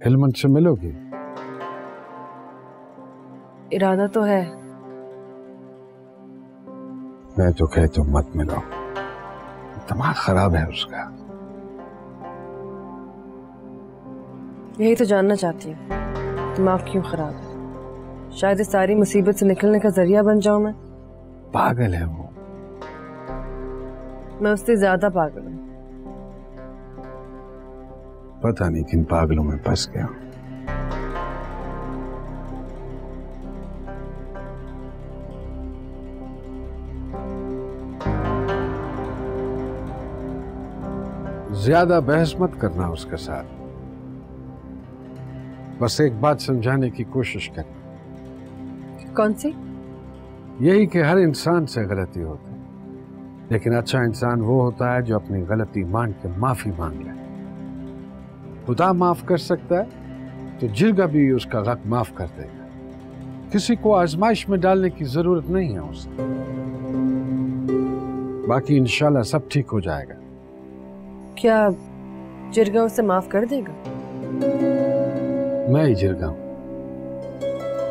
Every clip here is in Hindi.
हिलमंद से मिलोगी? इरादा तो है। मैं तो कह तो मत मिलो। दिमाग खराब है उसका। यही तो जानना चाहती हूँ। दिमाग क्यों खराब है? शायद इस सारी मुसीबत से निकलने का ज़रिया बन जाऊँ मैं। पागल है वो। मैं उससे ज़्यादा पागल हूँ। पता नहीं किन पागलों में फंस गया ज़्यादा बहस मत करना उसके साथ। बस एक बात समझाने की कोशिश कर। कौन सी? यही कि हर इंसान से गलती होती है। लेकिन अच्छा इंसान वो होता है जो अपनी गलती मान के माफ़ी मांग ले। खुदा माफ़ कर सकता है तो जिरगा भी उसका हक माफ़ कर देगा। किसी को आजमाइश में डालने की ज़रूरत नहीं है उसे बाकी इंशाल्लाह सब ठीक हो जाएगा। क्या जिरगा उसे माफ़ कर देगा? मैं ही जिरगा हूँ।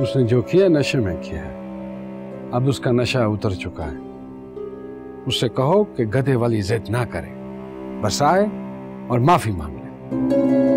उसने जो किया नशे में किया है। अब उसका नशा उतर चुका है। उससे कहो कि गधे वाली जिद ना करे। बस आए और माफ़ी मांग। ले